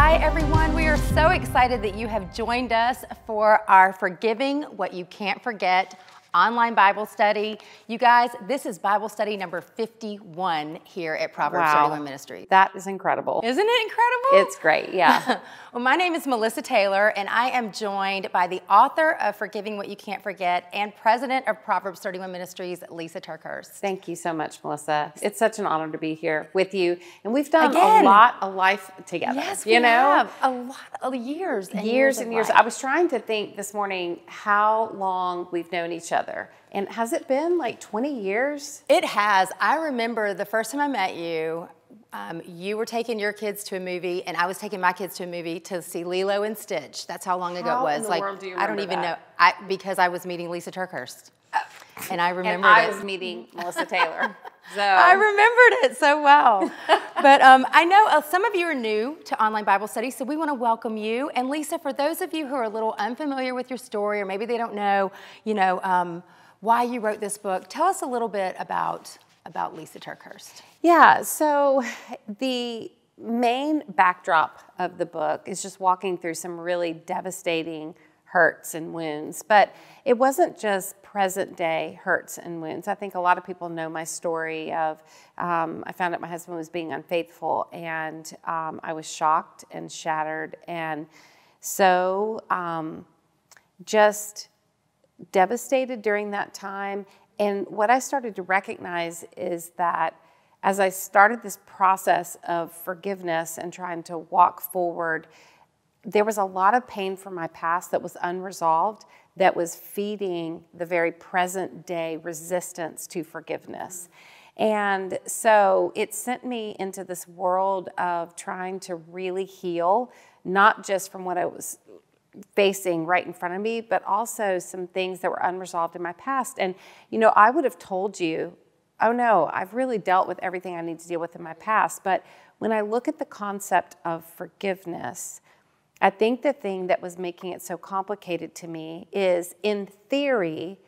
Hi, everyone. We are so excited that you have joined us for our Forgiving What You Can't Forget online Bible study. You guys, this is Bible study number 51 here at Proverbs Wow. 31 Ministries. That is incredible. Isn't it incredible? It's great, yeah. well, my name is Melissa Taylor, and I am joined by the author of Forgiving What You Can't Forget and president of Proverbs 31 Ministries, Lysa TerKeurst. Thank you so much, Melissa. It's such an honor to be here with you. And we've done Again. a lot of life together. Yes, you we know? have a lot of years and Years of and years. life. I was trying to think this morning how long we've known each other. And has it been like 20 years? It has. I remember the first time I met you, um, you were taking your kids to a movie, and I was taking my kids to a movie to see Lilo and Stitch. That's how long ago How it in was. the like world do you I don't even that? know. I because I was meeting Lysa TerKeurst, and I remember And I it. was meeting Melissa Taylor. So I remembered it so well. but um, I know uh, some of you are new to online Bible study, so we want to welcome you. And Lysa, for those of you who are a little unfamiliar with your story, or maybe they don't know, you know, um, why you wrote this book, tell us a little bit about about Lysa TerKeurst. Yeah, so the main backdrop of the book is just walking through some really devastating hurts and wounds. But it wasn't just present day hurts and wounds. I think a lot of people know my story of um, I found out my husband was being unfaithful, and um, I was shocked and shattered, and so um, just devastated during that time. And what I started to recognize is that as I started this process of forgiveness and trying to walk forward, there was a lot of pain from my past that was unresolved that was feeding the very present day resistance to forgiveness. And so it sent me into this world of trying to really heal, not just from what I was facing right in front of me, but also some things that were unresolved in my past. And, you know, I would have told you, oh no, I've really dealt with everything I need to deal with in my past. But when I look at the concept of forgiveness, I think the thing that was making it so complicated to me is in theory,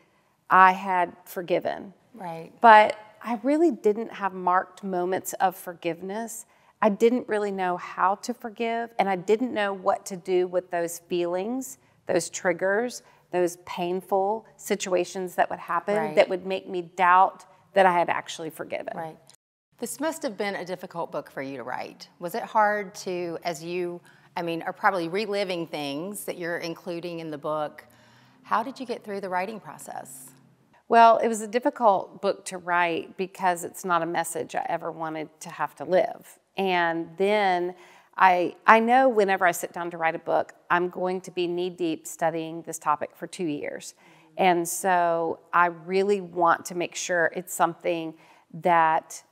I had forgiven. Right. But I really didn't have marked moments of forgiveness. I didn't really know how to forgive, and I didn't know what to do with those feelings, those triggers, those painful situations that would happen Right. that would make me doubt that I had actually forgiven. Right. This must have been a difficult book for you to write. Was it hard to, as you, I mean, are probably reliving things that you're including in the book? How did you get through the writing process? Well, it was a difficult book to write because it's not a message I ever wanted to have to live. And then I, I know whenever I sit down to write a book, I'm going to be knee deep studying this topic for two years. And so I really want to make sure it's something that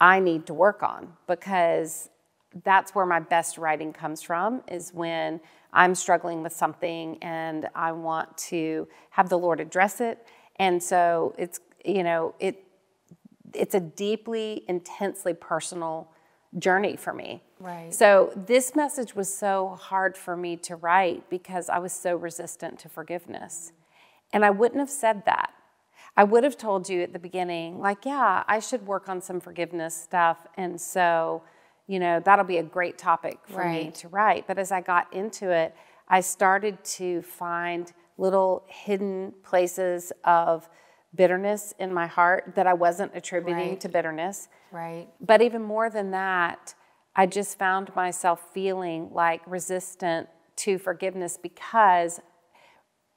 I need to work on because that's where my best writing comes from is when I'm struggling with something and I want to have the Lord address it. And so it's, you know, it it's a deeply, intensely personal journey for me. Right. So this message was so hard for me to write because I was so resistant to forgiveness. And I wouldn't have said that. I would have told you at the beginning, like, yeah, I should work on some forgiveness stuff. And so, you know, that'll be a great topic for me to write. But as I got into it, I started to find little hidden places of bitterness in my heart that I wasn't attributing Right. to bitterness. Right. But even more than that, I just found myself feeling like resistant to forgiveness because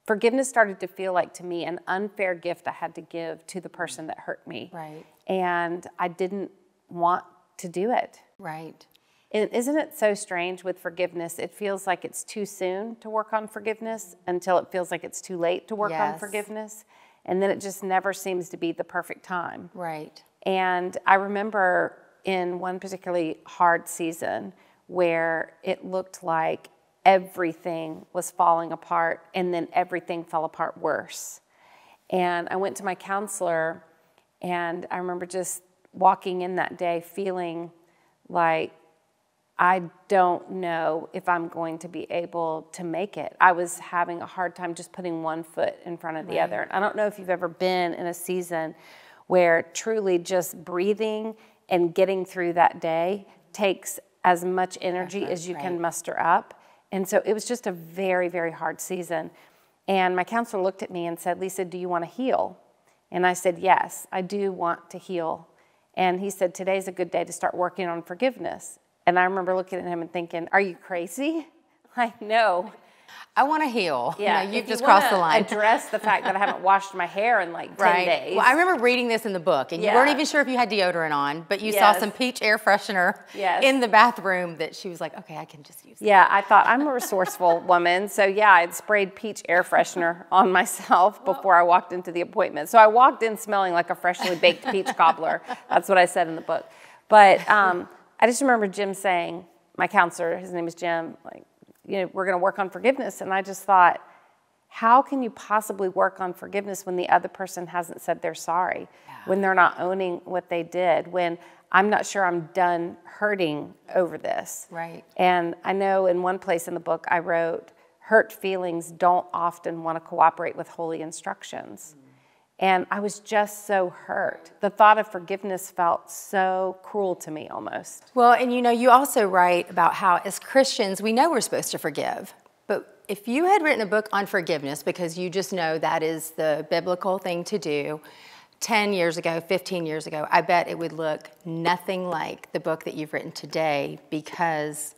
forgiveness started to feel like to me an unfair gift I had to give to the person that hurt me. Right. And I didn't want to do it. Right. And isn't it so strange with forgiveness? It feels like it's too soon to work on forgiveness until it feels like it's too late to work on forgiveness. And then it just never seems to be the perfect time. Right. And I remember in one particularly hard season where it looked like everything was falling apart and then everything fell apart worse. And I went to my counselor, and I remember just walking in that day feeling like I don't know if I'm going to be able to make it. I was having a hard time just putting one foot in front of the Right. other. I don't know if you've ever been in a season where truly just breathing and getting through that day takes as much energy as you can muster up. And so it was just a very, very hard season. And my counselor looked at me and said, Lysa, do you want to heal? And I said, Yes, I do want to heal. And he said, Today's a good day to start working on forgiveness. And I remember looking at him and thinking, Are you crazy? I know. I want to heal. Yeah, you know, you've if just you crossed the line. Address the fact that I haven't washed my hair in like 10 Right. days. Well, I remember reading this in the book, and you weren't even sure if you had deodorant on, but you Yes. saw some peach air freshener Yes. in the bathroom that she was like, okay, I can just use it. Yeah, I thought I'm a resourceful woman. So, yeah, I'd sprayed peach air freshener on myself before I walked into the appointment. So, I walked in smelling like a freshly baked peach cobbler. That's what I said in the book. But um, I just remember Jim saying, my counselor, his name is Jim, like, you know, we're going to work on forgiveness. And I just thought, how can you possibly work on forgiveness when the other person hasn't said they're sorry, when they're not owning what they did, when I'm not sure I'm done hurting over this? Right. And I know in one place in the book I wrote, hurt feelings don't often want to cooperate with holy instructions. Mm-hmm. And I was just so hurt. The thought of forgiveness felt so cruel to me almost. Well, and you know, you also write about how as Christians, we know we're supposed to forgive. But if you had written a book on forgiveness because you just know that is the biblical thing to do, 10 years ago, 15 years ago, I bet it would look nothing like the book that you've written today because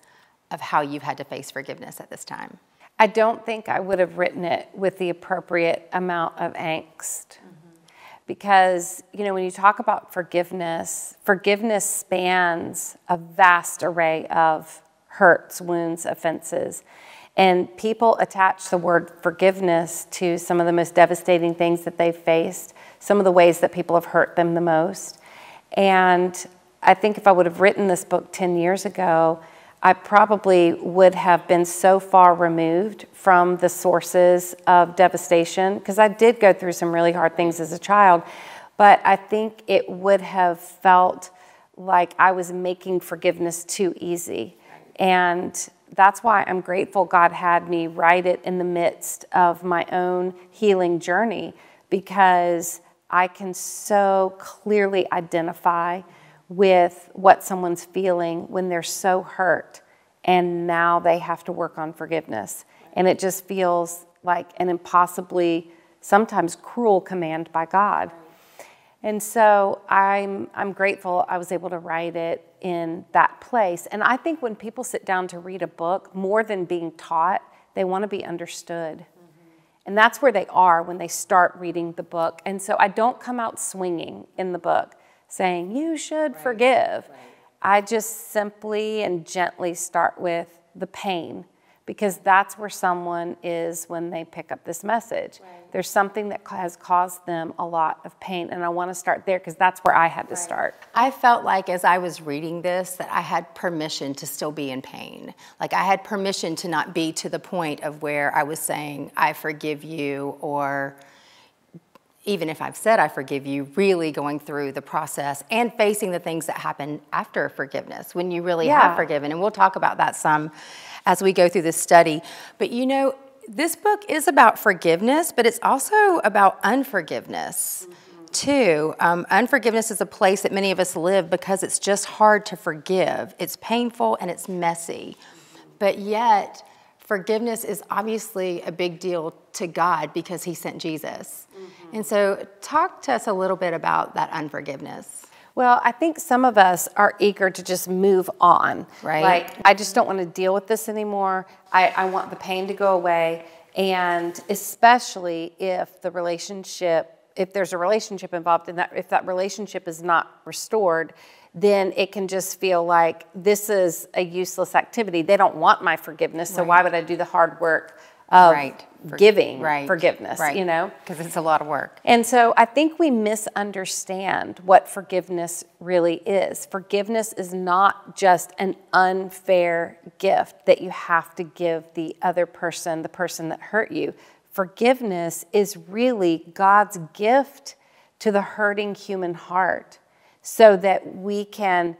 of how you've had to face forgiveness at this time. I don't think I would have written it with the appropriate amount of angst. Mm-hmm. Because, you know, when you talk about forgiveness, forgiveness spans a vast array of hurts, wounds, offenses. And people attach the word forgiveness to some of the most devastating things that they've faced, some of the ways that people have hurt them the most. And I think if I would have written this book 10 years ago, I probably would have been so far removed from the sources of devastation because I did go through some really hard things as a child, but I think it would have felt like I was making forgiveness too easy. And that's why I'm grateful God had me write it in the midst of my own healing journey because I can so clearly identify with what someone's feeling when they're so hurt and now they have to work on forgiveness. And it just feels like an impossibly, sometimes cruel command by God. And so I'm, I'm grateful I was able to write it in that place. And I think when people sit down to read a book, more than being taught, they want to be understood. Mm-hmm. And that's where they are when they start reading the book. And so I don't come out swinging in the book saying, you should right. forgive. Right. I just simply and gently start with the pain because that's where someone is when they pick up this message. Right. There's something that has caused them a lot of pain, and I want to start there because that's where I had to start. I felt like as I was reading this that I had permission to still be in pain. Like I had permission to not be to the point of where I was saying, I forgive you, or even if I've said I forgive you, really going through the process and facing the things that happen after forgiveness when you really Yeah. have forgiven. And we'll talk about that some as we go through this study. But you know, this book is about forgiveness, but it's also about unforgiveness. Too. Um, unforgiveness is a place that many of us live because it's just hard to forgive. It's painful and it's messy. But yet, forgiveness is obviously a big deal to God because He sent Jesus. Mm-hmm. And so, talk to us a little bit about that unforgiveness. Well, I think some of us are eager to just move on. Right. Like, I just don't want to deal with this anymore. I, I want the pain to go away. And especially if the relationship, if there's a relationship involved in that, if that relationship is not restored, then it can just feel like this is a useless activity. They don't want my forgiveness, so why would I do the hard work of Right. For- giving right. forgiveness, Right. you know? Because it's a lot of work. And so I think we misunderstand what forgiveness really is. Forgiveness is not just an unfair gift that you have to give the other person, the person that hurt you. Forgiveness is really God's gift to the hurting human heart so that we can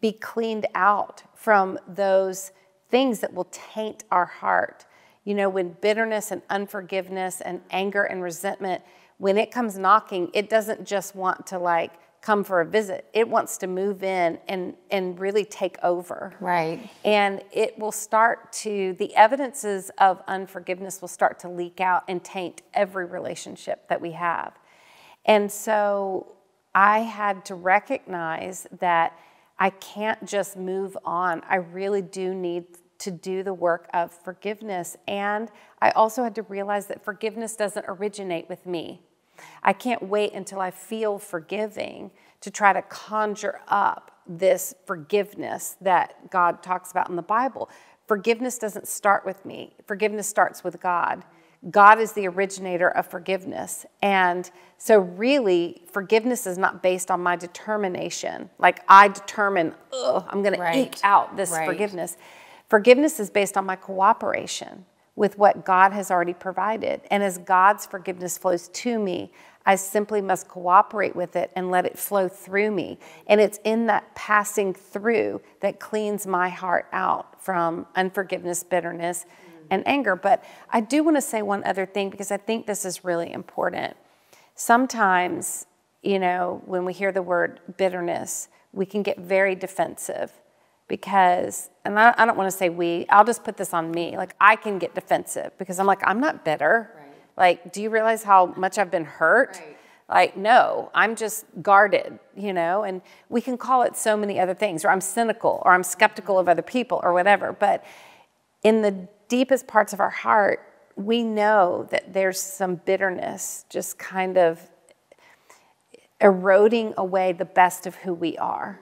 be cleaned out from those things that will taint our heart. You know, when bitterness and unforgiveness and anger and resentment, when it comes knocking, it doesn't just want to like come for a visit. It wants to move in and, and really take over. Right. And it will start to, the evidences of unforgiveness will start to leak out and taint every relationship that we have. And so I had to recognize that I can't just move on. I really do need to do the work of forgiveness. And I also had to realize that forgiveness doesn't originate with me. I can't wait until I feel forgiving to try to conjure up this forgiveness that God talks about in the Bible. Forgiveness doesn't start with me, forgiveness starts with God. God is the originator of forgiveness. And so, really, forgiveness is not based on my determination. Like, I determine, I'm going right. to eke out this right. forgiveness. Forgiveness is based on my cooperation with what God has already provided. And as God's forgiveness flows to me, I simply must cooperate with it and let it flow through me. And it's in that passing through that cleans my heart out from unforgiveness, bitterness, and anger. But I do want to say one other thing because I think this is really important. Sometimes, you know, when we hear the word bitterness, we can get very defensive because, and I, I don't want to say we, I'll just put this on me. Like, I can get defensive because I'm like, I'm not bitter. Right. Like, do you realize how much I've been hurt? Right. Like, no, I'm just guarded, you know, and we can call it so many other things, or I'm cynical, or I'm skeptical of other people, or whatever. But in the deepest parts of our heart, we know that there's some bitterness just kind of eroding away the best of who we are.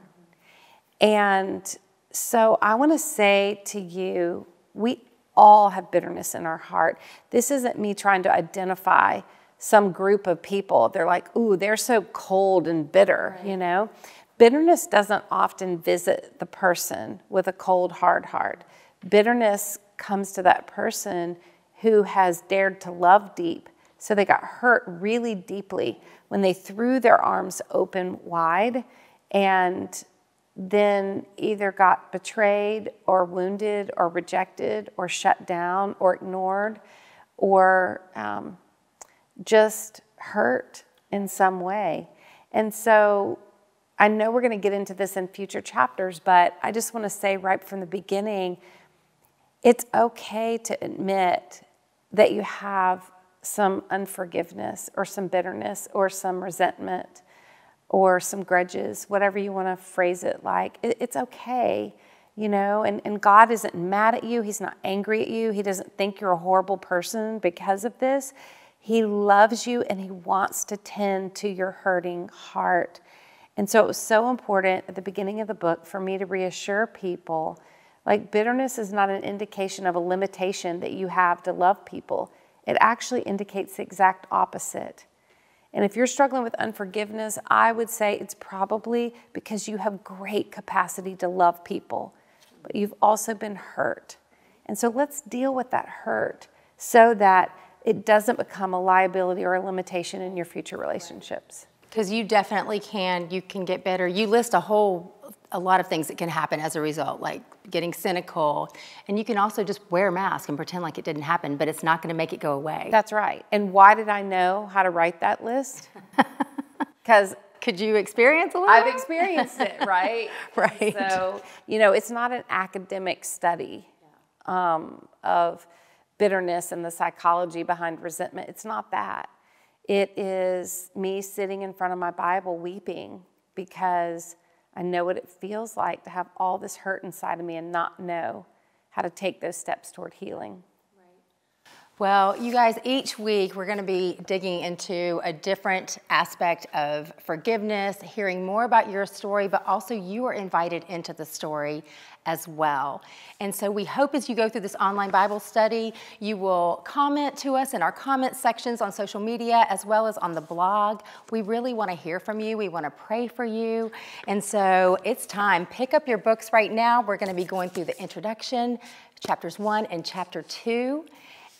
And so I want to say to you, we all have bitterness in our heart. This isn't me trying to identify some group of people. They're like, ooh, they're so cold and bitter, right. you know? Bitterness doesn't often visit the person with a cold, hard heart. Bitterness comes to that person who has dared to love deep. So they got hurt really deeply when they threw their arms open wide and then either got betrayed or wounded or rejected or shut down or ignored or um, just hurt in some way. And so I know we're going to get into this in future chapters, but I just want to say right from the beginning it's okay to admit that you have some unforgiveness or some bitterness or some resentment or some grudges, whatever you want to phrase it like. It's okay, you know, and, and God isn't mad at you. He's not angry at you. He doesn't think you're a horrible person because of this. He loves you and He wants to tend to your hurting heart. And so it was so important at the beginning of the book for me to reassure people like bitterness is not an indication of a limitation that you have to love people, it actually indicates the exact opposite. And if you're struggling with unforgiveness, I would say it's probably because you have great capacity to love people, but you've also been hurt. And so let's deal with that hurt so that it doesn't become a liability or a limitation in your future relationships. Because you definitely can, you can get better. You list a whole a lot of things that can happen as a result, like getting cynical. And you can also just wear a mask and pretend like it didn't happen, but it's not going to make it go away. That's right. And why did I know how to write that list? Because could you experience a little? I've experienced it, right? right. So, you know, it's not an academic study um, of bitterness and the psychology behind resentment. It's not that. It is me sitting in front of my Bible weeping because I know what it feels like to have all this hurt inside of me and not know how to take those steps toward healing. Well, you guys, each week we're going to be digging into a different aspect of forgiveness, hearing more about your story, but also you are invited into the story as well. And so we hope as you go through this online Bible study, you will comment to us in our comment sections on social media as well as on the blog. We really want to hear from you. We want to pray for you. And so it's time. Pick up your books right now. We're going to be going through the introduction, chapters one and chapter two.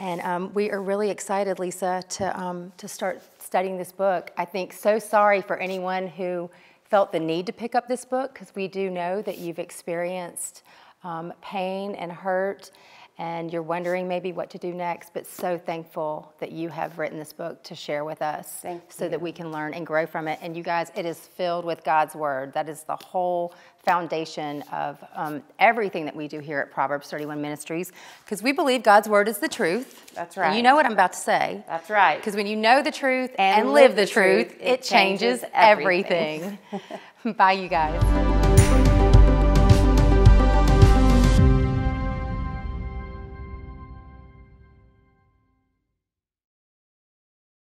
And um, we are really excited, Lysa, to, um, to start studying this book. I think so sorry for anyone who felt the need to pick up this book because we do know that you've experienced um, pain and hurt and you're wondering maybe what to do next, but so thankful that you have written this book to share with us Thank so you. that we can learn and grow from it. And you guys, it is filled with God's word. That is the whole foundation of um, everything that we do here at Proverbs 31 Ministries because we believe God's word is the truth. That's And you know what I'm about to say. That's right. Because when you know the truth And and, live live the the truth, truth, it changes changes everything. Bye, you guys.